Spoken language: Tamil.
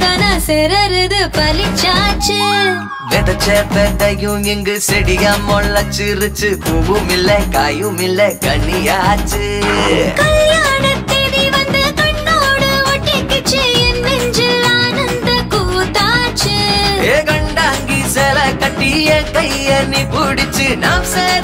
உன்னோட நான் சிறருது பலிச்சாச்சு விதைச்ச விதையும் இங்கு செடியா முளைச்சிருச்சு பூவும் இல்ல காயும் இல்ல கனியாச்சு. கண்டாங்கி சில கட்டிய கைய நீ பிடிச்சு நாம் சரி